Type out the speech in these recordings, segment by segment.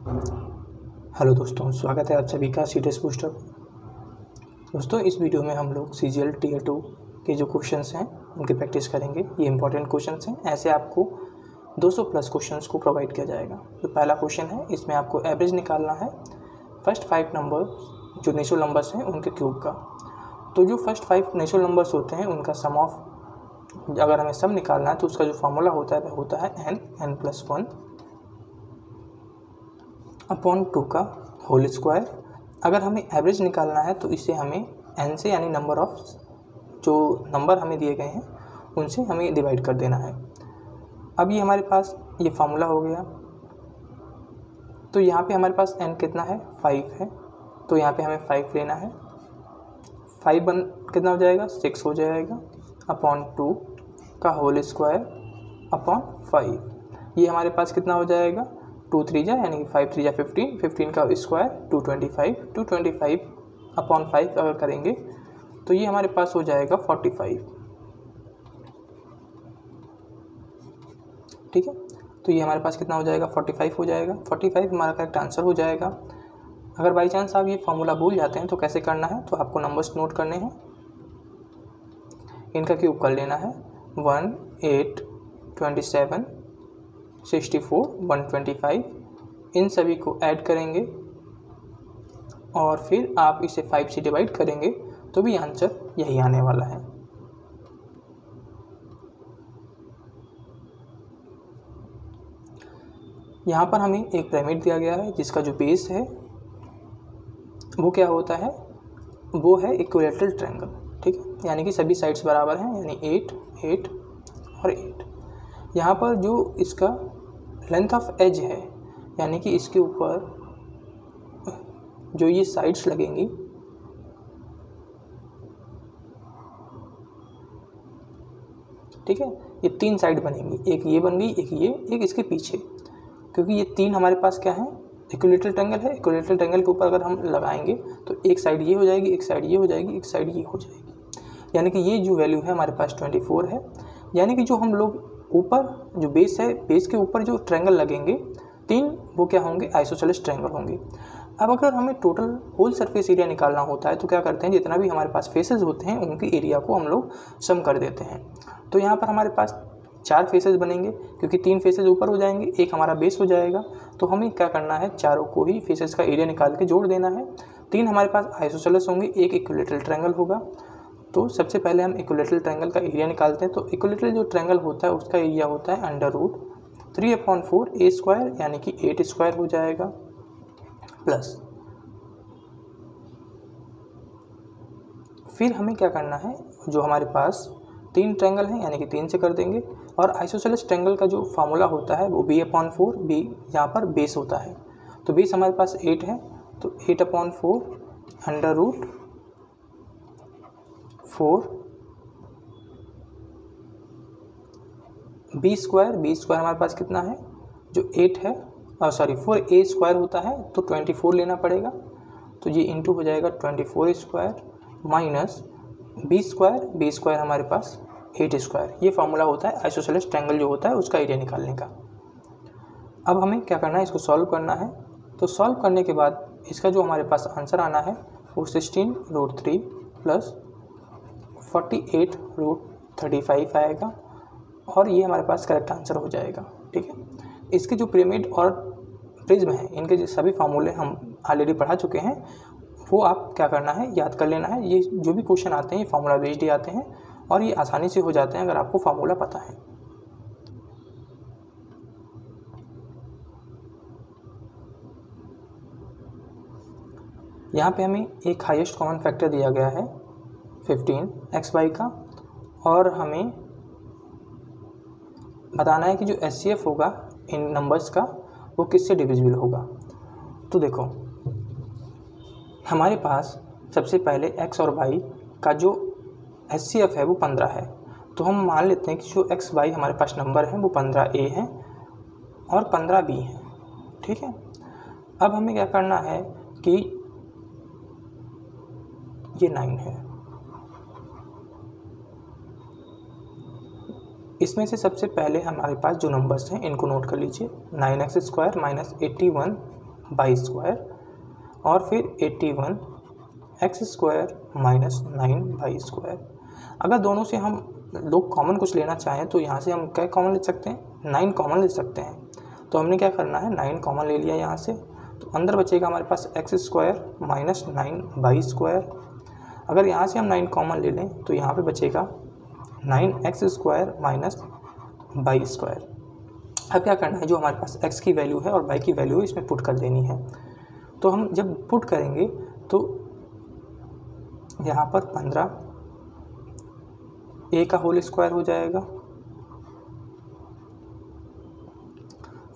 Hello दोस्तों, स्वागत है आप सभी का सी बूस्टर दोस्तों, इस वीडियो में हम लोग C G L tier two के जो क्वेश्चंस हैं, उनकी प्रैक्टिस करेंगे। ये इंपॉर्टेंट क्वेश्चंस हैं। ऐसे आपको 200 प्लस क्वेश्चंस को प्रोवाइड किया जाएगा। तो पहला क्वेश्चन है, इसमें आपको एवरेज निकालना है। फ़र्स्ट फाइव नंबर जो नेचुरल नंबर्स हैं, उनके क्यूब का। तो जो फ़र्स्ट फाइव नेचुरल नंबर्स होते हैं, उनका सम ऑफ़ अगर हमें सम निकालना है तो उसका जो फार्मूला होता है वह होता है N N plus one upon two का होल स्क्वायर। अगर हमें एवरेज निकालना है तो इसे हमें एन से यानी नंबर ऑफ़ जो नंबर हमें दिए गए हैं, उनसे हमें डिवाइड कर देना है। अब ये हमारे पास ये फार्मूला हो गया। तो यहाँ पे हमारे पास एन कितना है? फाइव है। तो यहाँ पे हमें फाइव लेना है। फाइव बन, कितना हो जाएगा? सिक्स हो जाएगा। अपॉन टू का होल स्क्वायर अपॉन फाइव ये हमारे पास कितना हो जाएगा? टू थ्री जा, यानी कि फाइव थ्री जा फिफ्टीन फिफ्टीन का square two twenty five two twenty five upon five अगर करेंगे तो ये हमारे पास हो जाएगा फोर्टी फाइव ठीक है? तो ये हमारे पास कितना हो जाएगा? फोर्टी फाइव हो जाएगा। फोर्टी फाइव हमारा करेक्ट आंसर हो जाएगा। अगर बाई चांस आप ये फॉर्मूला भूल जाते हैं तो कैसे करना है? तो आपको नंबर्स नोट करने हैं। इनका क्यूब कर लेना है। One eight twenty seven sixty four, one twenty five, इन सभी को ऐड करेंगे और फिर आप इसे फाइव से डिवाइड करेंगे तो भी आंसर यही आने वाला है। यहाँ पर हमें एक पिरामिड दिया गया है जिसका जो बेस है, वो क्या होता है? वो है इक्वलेटरल ट्रायंगल ठीक है? यानी कि सभी साइड्स बराबर हैं, यानी एट एट और एट यहाँ पर जो इसका लेंथ ऑफ़ एज है, यानी कि इसके ऊपर जो ये साइड्स लगेंगी, ठीक है, ये तीन साइड बनेंगी, एक ये बन गई, एक ये, एक इसके पीछे। क्योंकि ये तीन हमारे पास क्या है? इक्वलेटरल ट्रैंगल है। इक्वलेटरल ट्रैंगल के ऊपर अगर हम लगाएँगे तो एक साइड ये हो जाएगी, एक साइड ये हो जाएगी, एक साइड ये हो जाएगी। यानी कि ये जो वैल्यू है हमारे पास ट्वेंटी फोर है। यानी कि जो हम लोग ऊपर जो बेस है बेस के ऊपर जो ट्रैंगल लगेंगे, तीन वो क्या होंगे? आइसोसेलेस ट्रैंगल होंगे। अब अगर हमें टोटल होल सरफेस एरिया निकालना होता है तो क्या करते हैं? जितना भी हमारे पास फेसेस होते हैं, उनके एरिया को हम लोग सम कर देते हैं। तो यहाँ पर हमारे पास चार फेसेस बनेंगे, क्योंकि तीन फेसेस ऊपर हो जाएँगे, एक हमारा बेस हो जाएगा। तो हमें क्या करना है? चारों को ही फेसेस का एरिया निकाल के जोड़ देना है। तीन हमारे पास आइसोसेलस होंगे, एक इक्विलेटरल ट्रायंगल होगा। तो सबसे पहले हम इक्वलेटरल ट्रायंगल का एरिया निकालते हैं। तो इक्वलेटरल जो ट्रायंगल होता है, उसका एरिया होता है under root three upon four A square यानी कि एट स्क्वायर हो जाएगा। प्लस फिर हमें क्या करना है? जो हमारे पास तीन ट्रायंगल हैं, यानी कि तीन से कर देंगे। और आइसोसेलस ट्रायंगल का जो फार्मूला होता है, वो बी अपॉन फोर बी यहाँ पर बेस होता है। तो बेस हमारे पास एट है तो eight upon four under root four B square B square हमारे पास कितना है? जो एट है सॉरी फोर ए स्क्वायर होता है तो ट्वेंटी फोर लेना पड़ेगा। तो ये इंटू हो जाएगा twenty four square minus B square B square हमारे पास एट स्क्वायर। ये फार्मूला होता है आइसोसेलेस ट्रैंगल जो होता है, उसका एरिया निकालने का। अब हमें क्या करना है? इसको सॉल्व करना है। तो सॉल्व करने के बाद इसका जो हमारे पास आंसर आना है, वो sixteen root three plus forty eight root thirty five आएगा और ये हमारे पास करेक्ट आंसर हो जाएगा, ठीक है? इसके जो पिरामिड और प्रिज्म हैं, इनके जो सभी फार्मूले हम ऑलरेडी पढ़ा चुके हैं, वो आप क्या करना है, याद कर लेना है। ये जो भी क्वेश्चन आते हैं, ये फार्मूला बेस्ड ही आते हैं और ये आसानी से हो जाते हैं अगर आपको फार्मूला पता है। यहाँ पे हमें एक हाईएस्ट कॉमन फैक्टर दिया गया है। फिफ्टीन एक्स वाई का। और हमें बताना है कि जो एस सी एफ़ होगा इन नंबर्स का, वो किससे डिविजिबल होगा। तो देखो, हमारे पास सबसे पहले एक्स और वाई का जो एस सी एफ़ है, वो पंद्रह है। तो हम मान लेते हैं कि जो एक्स वाई हमारे पास नंबर है, वो पंद्रह ए है और पंद्रह बी है। ठीक है? अब हमें क्या करना है कि ये नाइन है। इसमें से सबसे पहले हमारे पास जो नंबर्स हैं, इनको नोट कर लीजिए। Nine X square minus eighty one Y square और फिर eighty one X square minus nine Y square अगर दोनों से हम लोग कॉमन कुछ लेना चाहें तो यहाँ से हम क्या कॉमन ले सकते हैं? नाइन कॉमन ले सकते हैं। तो हमने क्या करना है? नाइन कॉमन ले लिया यहाँ से। तो अंदर बचेगा हमारे पास X square minus nine Y square अगर यहाँ से हम नाइन कॉमन ले लें तो यहाँ पे बचेगा nine X square minus Y square. अब क्या करना है, जो हमारे पास एक्स की वैल्यू है और बाई की वैल्यू इसमें पुट कर देनी है। तो हम जब पुट करेंगे तो यहाँ पर पंद्रह ए का होल स्क्वायर हो जाएगा।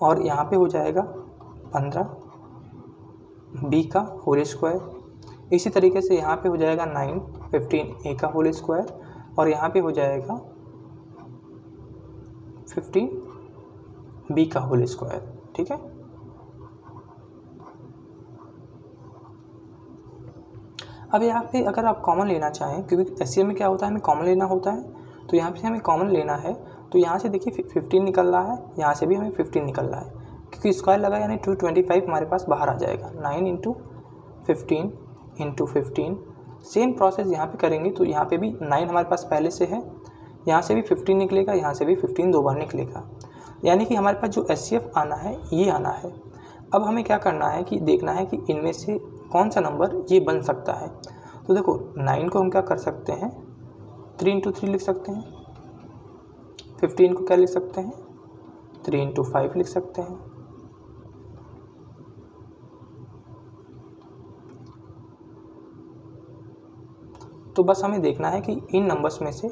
और यहाँ पे हो जाएगा पंद्रह बी का होल स्क्वायर इसी तरीके से यहाँ पे हो जाएगा नाइन फिफ्टीन ए का होल स्क्वायर और यहाँ पे हो जाएगा फिफ्टीन बी का होल स्क्वायर ठीक है? अब यहाँ पे अगर आप कॉमन लेना चाहें, क्योंकि एस में क्या होता है, हमें कॉमन लेना होता है तो यहाँ पे हमें कॉमन लेना है तो यहाँ से देखिए फिफ्टीन निकल रहा है, यहाँ से भी हमें फिफ्टीन निकल रहा है, क्योंकि स्क्वायर लगा यानी टू ट्वेंटी फाइव हमारे पास बाहर आ जाएगा nine into fifteen into fifteen same process यहाँ पे करेंगे तो यहाँ पे भी नाइन हमारे पास पहले से है, यहाँ से भी फिफ्टीन निकलेगा, यहाँ से भी फिफ्टीन दो बार निकलेगा। यानी कि हमारे पास जो एस आना है, ये आना है। अब हमें क्या करना है कि देखना है कि इनमें से कौन सा नंबर ये बन सकता है। तो देखो नाइन को हम क्या कर सकते हैं? थ्री इंटू थ्री लिख सकते हैं। फिफ्टीन को क्या लिख सकते हैं? थ्री इंटू फाइव लिख सकते हैं। तो बस हमें देखना है कि इन नंबर्स में से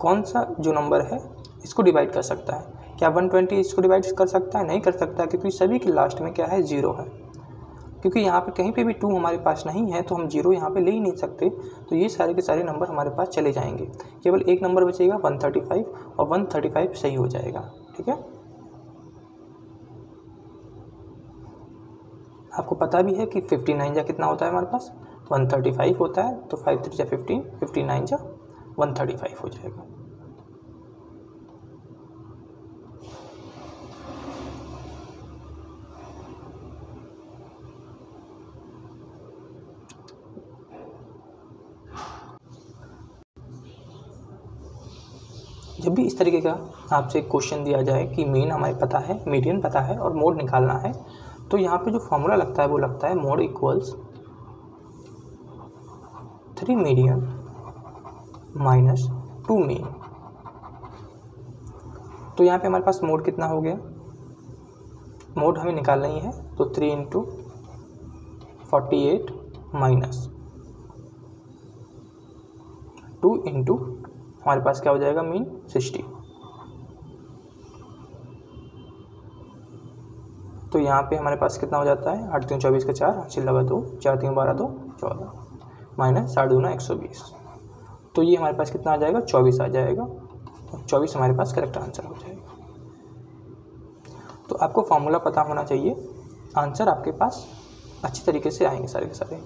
कौन सा जो नंबर है, इसको डिवाइड कर सकता है। क्या 120 इसको डिवाइड कर सकता है? नहीं कर सकता, क्योंकि सभी के लास्ट में क्या है ज़ीरो है। क्योंकि यहाँ पे कहीं पे भी टू हमारे पास नहीं है तो हम ज़ीरो यहाँ पे ले ही नहीं सकते तो ये सारे के सारे नंबर हमारे पास चले जाएँगे। केवल एक नंबर बचेगा 135 और 135 सही हो जाएगा, ठीक है? आपको पता भी है कि 59 जा कितना होता है हमारे पास? 135 होता है तो फाइव थ्री जा फिफ्टीन, फिफ्टी नाइन जा वन थर्टी फाइव हो जाएगा। जब भी इस तरीके का आपसे क्वेश्चन दिया जाए कि मेन हमारे पता है मीडियन पता है और मोड निकालना है तो यहाँ पे जो फॉर्मूला लगता है, वो लगता है mode equals three median minus two mean तो यहाँ पे हमारे पास मोड कितना हो गया? मोड हमें निकालना ही है तो three into forty eight minus two into हमारे पास क्या हो जाएगा? मीन सिक्सटी तो यहाँ पे हमारे पास कितना हो जाता है? आठ तीन चौबीस का चार अस्सी लगा दो, चार तीन बारह दो, चौदह। माइनस साठ दूना एक सौ बीस। तो ये हमारे पास कितना आ जाएगा? चौबीस आ जाएगा। और चौबीस हमारे पास करेक्ट आंसर हो जाएगा। तो आपको फार्मूला पता होना चाहिए। आंसर आपके पास अच्छी तरीके से आएँगे सारे के सारे।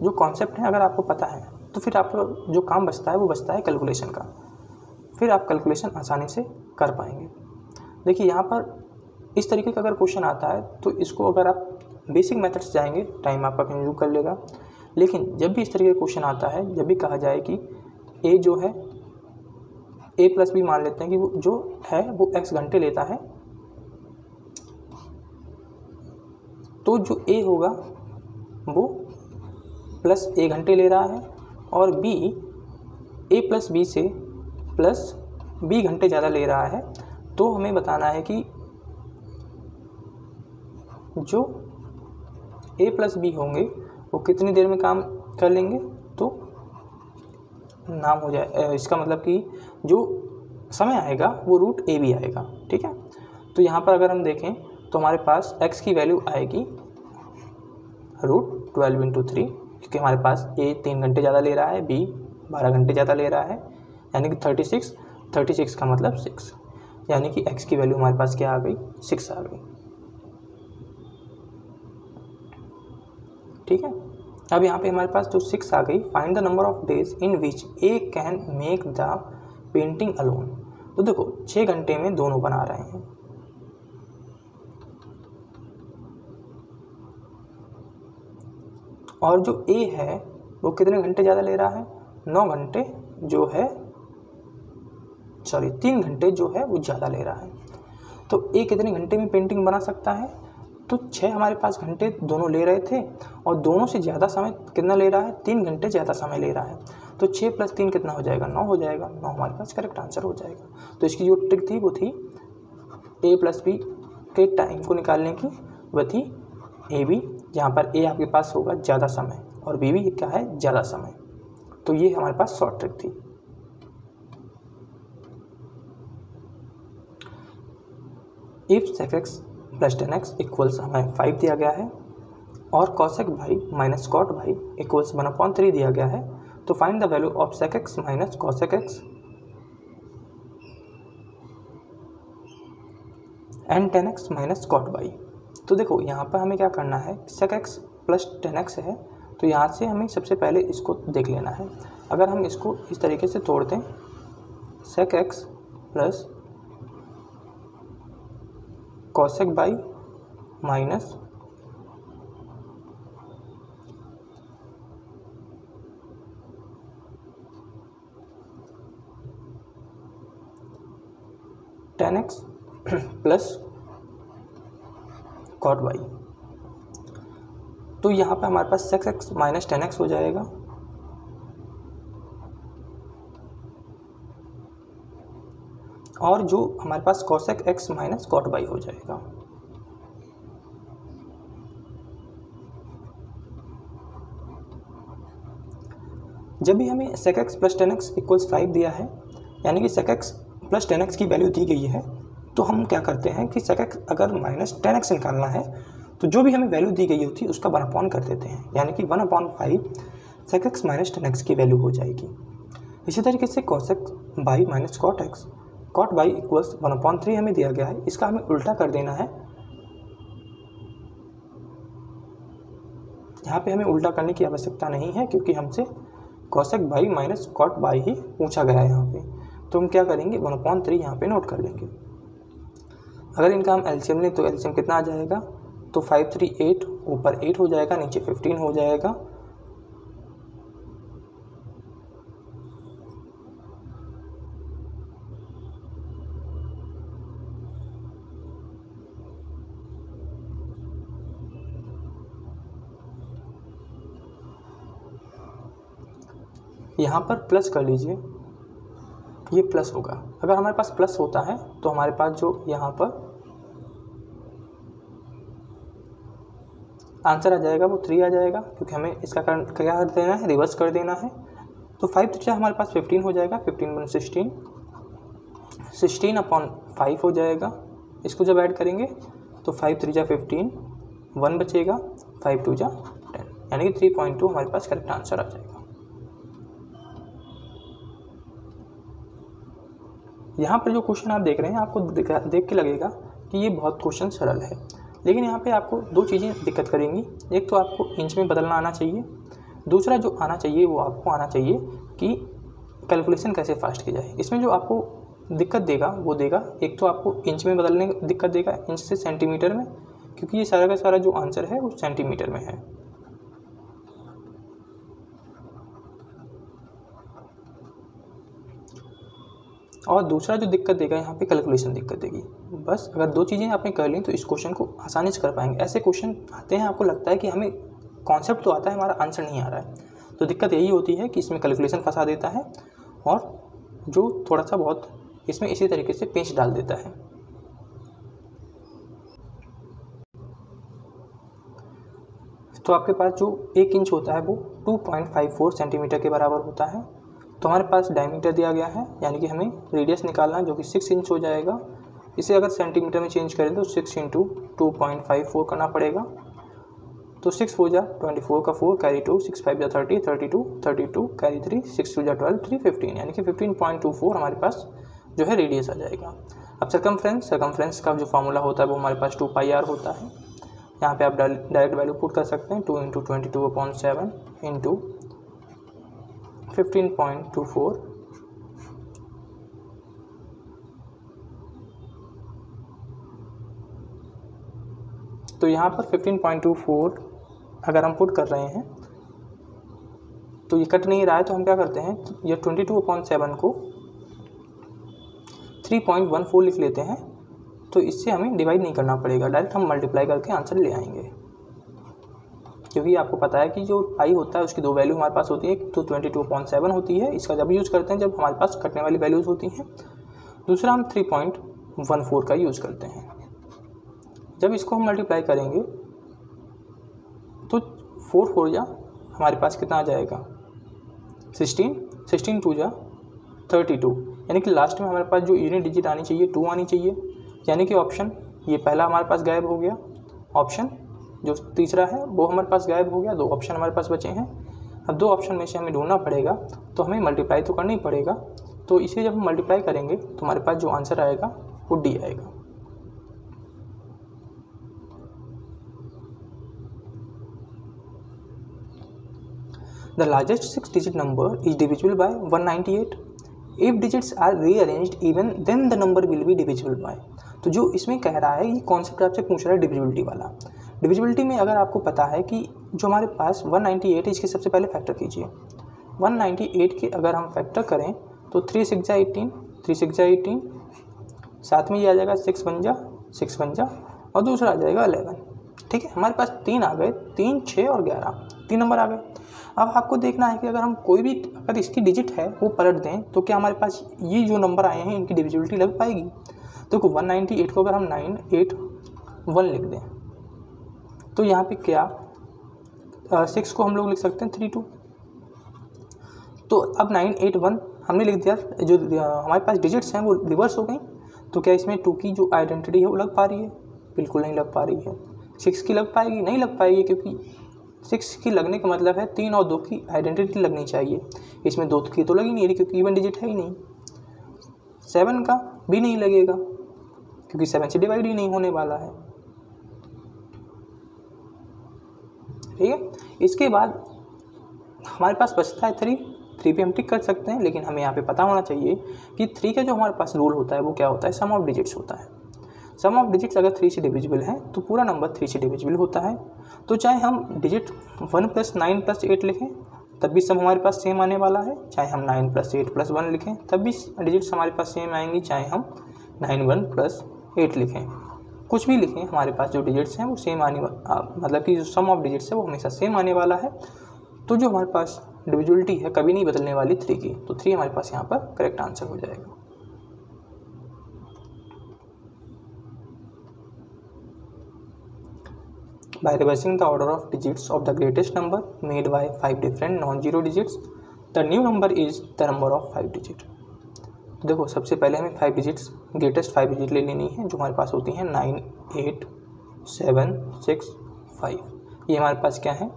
जो कॉन्सेप्ट हैं, अगर आपको पता है तो फिर आपका जो काम बचता है, वो बचता है कैलकुलेशन का। फिर आप कैलकुलेशन आसानी से कर पाएँगे। देखिए, यहाँ पर इस तरीके का अगर क्वेश्चन आता है तो इसको अगर आप बेसिक मेथड से जाएँगे टाइम आपका कंज्यूम कर लेगा। लेकिन जब भी इस तरीके का क्वेश्चन आता है, जब भी कहा जाए कि ए जो है ए प्लस बी मान लेते हैं कि वो, जो है, वो एक्स घंटे लेता है तो जो ए होगा, वो प्लस ए घंटे ले रहा है और बी ए प्लस बी से प्लस बी घंटे ज़्यादा ले रहा है। तो हमें बताना है कि जो ए प्लस बी होंगे वो कितनी देर में काम कर लेंगे? तो नाम हो जाए इसका मतलब कि जो समय आएगा, वो रूट ए भी आएगा, ठीक है? तो यहाँ पर अगर हम देखें तो हमारे पास x की वैल्यू आएगी रूट ट्वेल्व इंटू थ्री क्योंकि हमारे पास ए तीन घंटे ज़्यादा ले रहा है बी बारह घंटे ज़्यादा ले रहा है, यानी कि थर्टी सिक्स थर्टी सिक्स का मतलब सिक्स यानी कि एक्स की वैल्यू हमारे पास क्या आ गई? सिक्स आ गई। ठीक है? अब यहाँ पे हमारे पास जो सिक्स आ गई find the number of days in which A can make the painting alone तो देखो छः घंटे में दोनों बना रहे हैं। और जो ए है, वो कितने घंटे ज़्यादा ले रहा है? नौ घंटे जो है सॉरी तीन घंटे जो है, वो ज़्यादा ले रहा है। तो ए कितने घंटे में पेंटिंग बना सकता है? तो छः हमारे पास घंटे दोनों ले रहे थे और दोनों से ज़्यादा समय कितना ले रहा है? तीन घंटे ज़्यादा समय ले रहा है। तो छः प्लस तीन कितना हो जाएगा? नौ हो जाएगा। नौ हमारे पास करेक्ट आंसर हो जाएगा। तो इसकी जो ट्रिक थी वो थी ए प्लस बी के टाइम को निकालने की। वह थी ए बी जहाँ पर ए आपके पास होगा ज़्यादा समय और बी भी क्या है? ज़्यादा समय। तो ये हमारे पास शॉर्ट ट्रिक थी। If sec x plus tan x equals हमें फाइव दिया गया है और cosec y minus cot y equals one upon three दिया गया है। तो find the value of sec x minus cosec x and tan x minus cot y तो देखो, यहाँ पर हमें क्या करना है? Sec x plus tan x है तो यहाँ से हमें सबसे पहले इसको देख लेना है। अगर हम इसको इस तरीके से तोड़ दें sec x plus cosec y minus tan x plus cot y तो यहाँ पे हमारे पास sec x minus tan x हो जाएगा। और जो हमारे पास cosec x minus cot y हो जाएगा। जब भी हमें sec x plus tan x equals five दिया है, यानी कि sec x plus tan x की वैल्यू दी गई है तो हम क्या करते हैं कि सेक एक्स अगर माइनस टेन एक्स निकालना है तो जो भी हमें वैल्यू दी गई होती है उसका वन अपॉन कर देते हैं। यानी कि one upon five sec x minus ten x की वैल्यू हो जाएगी। इसी तरीके से cosec y minus cot x cot y equals one upon three हमें दिया गया है, इसका हमें उल्टा कर देना है। यहाँ पे हमें उल्टा करने की आवश्यकता नहीं है, क्योंकि हमसे cosec y minus cot y ही पूछा गया है यहाँ पे। तो हम क्या करेंगे? वन अपॉन थ्री यहाँ पर नोट कर लेंगे अगर इनका हम एल्शियम लें तो एल्शियम कितना आ जाएगा? तो फाइव थ्री एट ऊपर एट हो जाएगा, नीचे फिफ्टीन हो जाएगा। यहाँ पर प्लस कर लीजिए। ये प्लस होगा। अगर हमारे पास प्लस होता है तो हमारे पास जो यहाँ पर आंसर आ जाएगा वो थ्री आ जाएगा क्योंकि हमें इसका कर, क्या कर देना है? रिवर्स कर देना है। तो फाइव तो हमारे पास फिफ्टीन हो जाएगा? Fifteen one sixteen sixteen upon five हो जाएगा। इसको जब ऐड करेंगे तो फाइव थ्री जा फिफ्टीन वन बचेगा फाइव टू जा टेन यानी कि थ्री पॉइंट टू हमारे पास करेक्ट आंसर आ जाएगा। यहाँ पर जो क्वेश्चन आप देख रहे हैं, आपको देख के लगेगा कि ये बहुत क्वेश्चन सरल है। लेकिन यहाँ पे आपको दो चीज़ें दिक्कत करेंगी। एक तो आपको इंच में बदलना आना चाहिए। दूसरा जो आना चाहिए, वो आपको आना चाहिए कि कैलकुलेशन कैसे फास्ट की जाए। इसमें जो आपको दिक्कत देगा, वो देगा, एक तो आपको इंच में बदलने दिक्कत देगा इंच से सेंटीमीटर में, क्योंकि ये सारा का सारा जो आंसर है, वो सेंटीमीटर में है। और दूसरा जो दिक्कत देगा, यहाँ पे कैलकुलेशन दिक्कत देगी। बस अगर दो चीज़ें आपने कर ली तो इस क्वेश्चन को आसानी से कर पाएँगे। ऐसे क्वेश्चन आते हैं, आपको लगता है कि हमें कॉन्सेप्ट तो आता है, हमारा आंसर नहीं आ रहा है। तो दिक्कत यही होती है कि इसमें कैलकुलेशन फंसा देता है और जो थोड़ा सा बहुत इसमें इसी तरीके से पेंच डाल देता है। तो आपके पास जो एक इंच होता है, वो 2.54 सेंटीमीटर के बराबर होता है। तो हमारे पास डायमीटर दिया गया है, यानी कि हमें रेडियस निकालना जो कि सिक्स इंच हो जाएगा। इसे अगर सेंटीमीटर में चेंज करें तो six into two point five four करना पड़ेगा। तो सिक्स फोर जा ट्वेंटी फोर का four carry two six five जा thirty thirty two thirty two carry three six two जा ट्वेल्व थ्री फिफ्टीन यानी कि फिफ्टीन पॉइंट टू फोर हमारे पास जो है रेडियस आ जाएगा। अब सरकम फ्रेंस सरकम फ्रेंस का जो फार्मूला होता है वो हमारे पास टू पाई आर होता है। यहाँ पे आप डायरेक्ट वैल्यू पुट कर सकते हैं two into twenty two upon seven into fifteen point two four तो यहाँ पर फिफ्टीन पॉइंट टू फोर अगर हम पुट कर रहे हैं तो ये कट नहीं रहा है तो हम क्या करते हैं ये ट्वेंटी टू अपॉइंट सेवन को थ्री पॉइंट वन फोर लिख लेते हैं तो इससे हमें डिवाइड नहीं करना पड़ेगा डायरेक्ट हम मल्टीप्लाई करके आंसर ले आएँगे। क्योंकि आपको पता है कि जो पाई होता है, उसकी दो वैल्यू हमारे पास होती है। तो ट्वेंटी टू पॉइंट सेवन होती है, इसका जब यूज़ करते हैं, जब हमारे पास कटने वाली वैल्यूज़ होती हैं। दूसरा हम थ्री पॉइंट वन फोर का यूज़ करते हैं। जब इसको हम मल्टीप्लाई करेंगे तो फोर फोर जा हमारे पास कितना आ जाएगा? सिक्सटीन सिक्सटीन टू जा थर्टी टू यानी कि लास्ट में हमारे पास जो यूनिट डिजिट आनी चाहिए टू आनी चाहिए। यानी कि ऑप्शन ये पहला हमारे पास गायब हो गया। ऑप्शन जो तीसरा है, वो हमारे पास गायब हो गया, दो ऑप्शन हमारे पास बचे हैं अब दो ऑप्शन में से हमें ढूंढना पड़ेगा तो हमें मल्टीप्लाई तो करना ही पड़ेगा तो इसे जब हम मल्टीप्लाई करेंगे तो हमारे पास जो आंसर आएगा, वो डी आएगा The largest six digit number is divisible by 198. If digits are rearranged even, then the number will be divisible by. तो जो इसमें कह रहा है, ये कॉन्सेप्ट आपसे पूछ रहा है डिविजिबिलिटी वाला डिविजिबिलिटी में अगर आपको पता है कि जो हमारे पास 198 है, इसके सबसे पहले फैक्टर कीजिए। 198 के अगर हम फैक्टर करें तो थ्री सिक्स जा एटीन थ्री सिक्स जा एटीन साथ में ये आ जाएगा सिक्स वन जा सिक्स वन जा और दूसरा आ जाएगा अलेवन ठीक है? हमारे पास तीन आ गए, तीन छः और ग्यारह। तीन नंबर आ गए। अब आपको देखना है कि अगर हम कोई भी, अगर इसकी डिजिट है, वो पलट दें तो क्या हमारे पास ये जो नंबर आए हैं, इनकी डिविजिबिलिटी लग पाएगी? तो वन नाइन्टी एट को अगर हम नाइन एट वन लिख दें तो यहाँ पे क्या? सिक्स को हम लोग लिख सकते हैं थ्री टू तो अब नाइन एट वन हमने लिख दिया। जो हमारे पास डिजिट्स हैं वो रिवर्स हो गई। तो क्या इसमें टू की जो आइडेंटिटी है वो लग पा रही है? बिल्कुल नहीं लग पा रही है। सिक्स की लग पाएगी? नहीं लग पाएगी, क्योंकि सिक्स की लगने का मतलब है तीन और दो की आइडेंटिटी लगनी चाहिए। इसमें दो की तो लगी नहीं रही, क्योंकि इवन डिजिट है ही नहीं। सेवन का भी नहीं लगेगा, क्योंकि सेवन से डिवाइड ही नहीं होने वाला है। ठीक है? इसके बाद हमारे पास बचता है थ्री थ्री पे हम टिक कर सकते हैं, लेकिन हमें यहाँ पे पता होना चाहिए कि थ्री का जो हमारे पास रूल होता है, वो क्या होता है? सम ऑफ़ डिजिट्स होता है। सम ऑफ़ डिजिट्स अगर थ्री से डिविजिबल है तो पूरा नंबर थ्री से डिविजिबल होता है। तो चाहे हम digit one plus nine plus eight लिखें, तब भी सम हमारे पास सेम आने वाला है। चाहे हम nine plus eight plus one लिखें, तब भी डिजिट्स हमारे पास सेम आएँगी। चाहे हम नाइन वन प्लस एट लिखें। कुछ भी लिखें हमारे पास जो डिजिट्स हैं वो सेम आने मतलब कि जो सम ऑफ़ डिजिट्स है वो हमेशा सेम आने वाला है तो जो हमारे पास डिविजुअलिटी है कभी नहीं बदलने वाली थ्री की तो थ्री हमारे पास यहाँ पर करेक्ट आंसर हो जाएगा By reversing the order of digits of the greatest number made by five different non-zero digits, the new number is the number of five digit. देखो सबसे पहले हमें five digits greatest five digit ले लेनी है, जो हमारे पास होती हैं nine eight seven six five ये हमारे पास क्या है?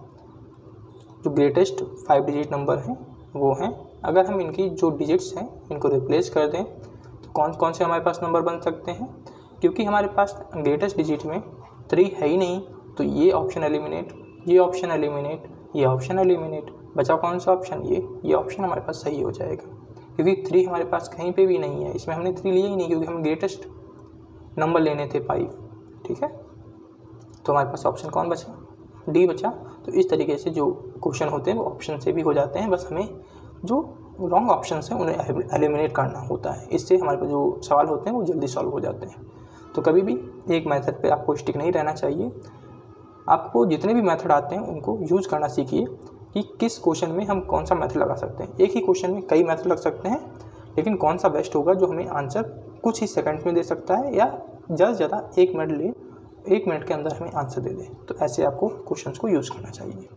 जो ग्रेटेस्ट फाइव डिजिट नंबर हैं, वो हैं। अगर हम इनकी जो डिजिट्स हैं, इनको रिप्लेस कर दें तो कौन कौन से हमारे पास नंबर बन सकते हैं? क्योंकि हमारे पास ग्रेटेस्ट डिजिट में थ्री है ही नहीं तो ये ऑप्शन एलिमिनेट ये ऑप्शन एलिमिनेट ये ऑप्शन एलिमिनेट बचा कौन सा ऑप्शन ये ये ऑप्शन हमारे पास सही हो जाएगा। क्योंकि थ्री हमारे पास कहीं पे भी नहीं है। इसमें हमने थ्री लिया ही नहीं क्योंकि हम ग्रेटेस्ट नंबर लेने थे फाइव ठीक है? तो हमारे पास ऑप्शन कौन बचा? डी बचा। तो इस तरीके से जो क्वेश्चन होते हैं, वो ऑप्शन से भी हो जाते हैं। बस हमें जो रॉन्ग ऑप्शन हैं, उन्हें एलिमिनेट करना होता है। इससे हमारे पास जो सवाल होते हैं, वो जल्दी सॉल्व हो जाते हैं। तो कभी भी एक मेथड पे आपको स्टिक नहीं रहना चाहिए। आपको जितने भी मेथड आते हैं, उनको यूज़ करना सीखिए। कि किस क्वेश्चन में हम कौन सा मैथड लगा सकते हैं। एक ही क्वेश्चन में कई मैथड लग सकते हैं, लेकिन कौन सा बेस्ट होगा जो हमें आंसर कुछ ही सेकंड्स में दे सकता है या ज़्यादा से ज़्यादा एक मिनट ले, एक मिनट के अंदर हमें आंसर दे दे। तो ऐसे आपको क्वेश्चंस को यूज़ करना चाहिए।